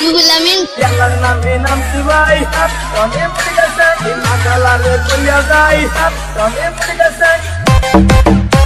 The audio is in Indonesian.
Yugulamin Jangan nabi nam Kami pergi ke sana Maka lalu kuliah gai pergi ke sana